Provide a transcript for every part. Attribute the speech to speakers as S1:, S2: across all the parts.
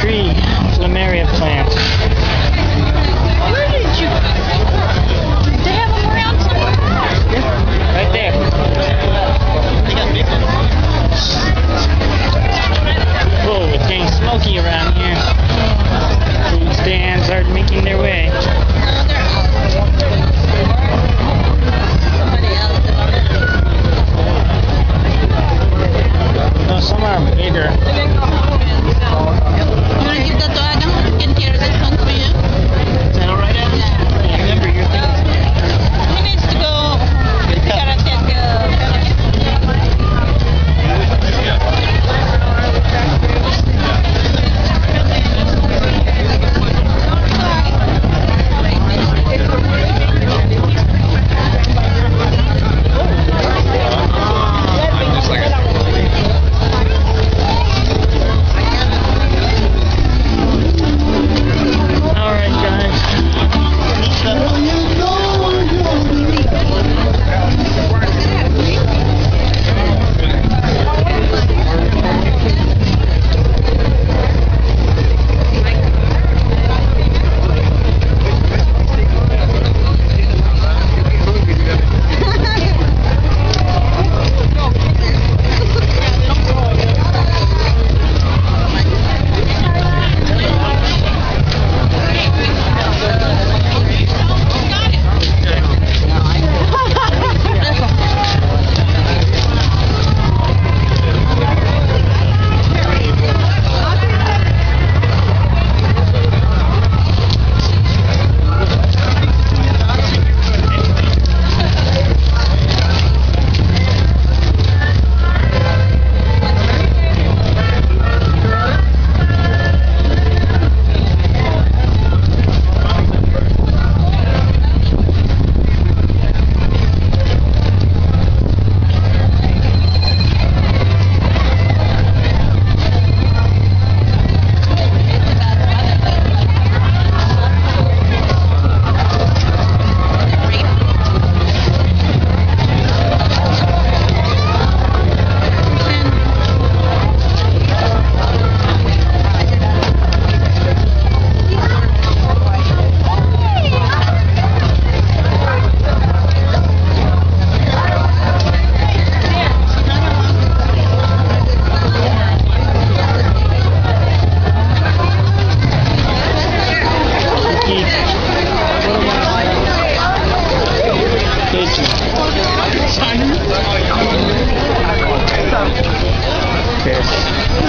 S1: tree, Plumeria plant.
S2: Where did you? They have them around somewhere?
S1: Right there. Whoa, it's getting smoky around here. Food stands are making their way. Oh, some are bigger.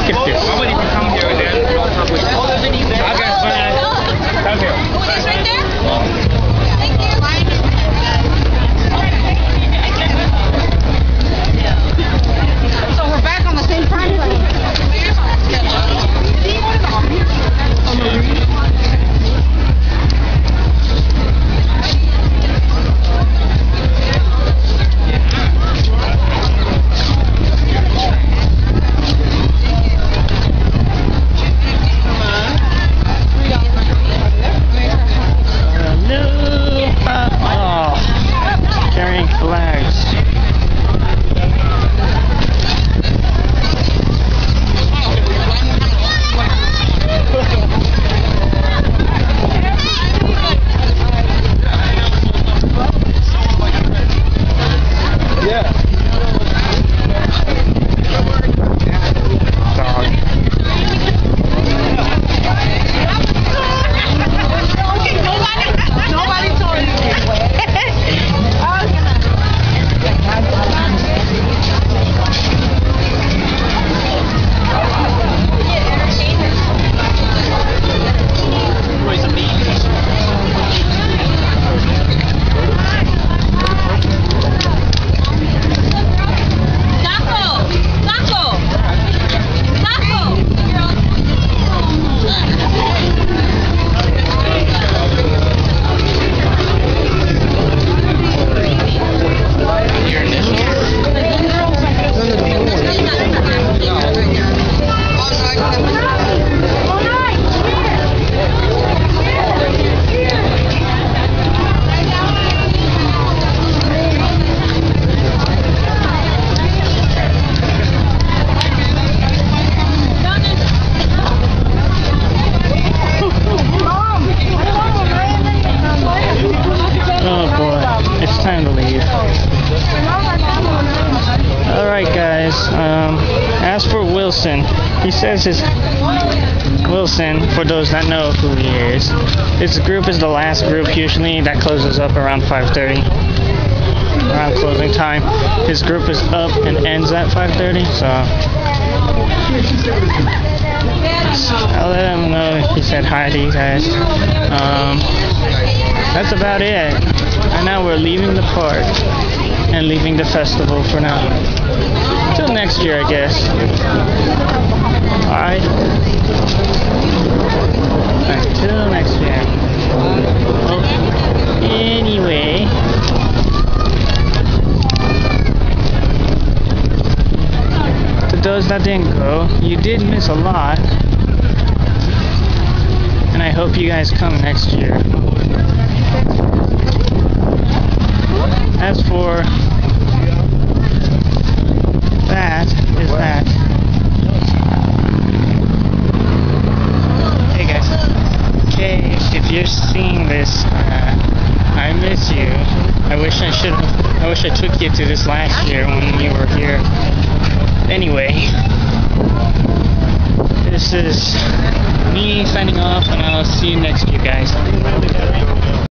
S1: Gibt es. Alright, guys. Um, as for Wilson, he says his. Wilson, for those that know who he is, his group is the last group usually that closes up around 5:30. Around closing time, his group is up and ends at 5:30. So I'll let him know he said hi to you guys. Um, that's about it. And now we're leaving the park and leaving the festival for now. Until next year, I guess. Alright. Until next year. Well, anyway. To those that didn't go, you did miss a lot. And I hope you guys come next year. As for that, is that. Hey guys. Okay, if you're seeing this, uh, I miss you. I wish I should. I wish I took you to this last year when you were here. Anyway, this is me signing off, and I'll see you next year, guys.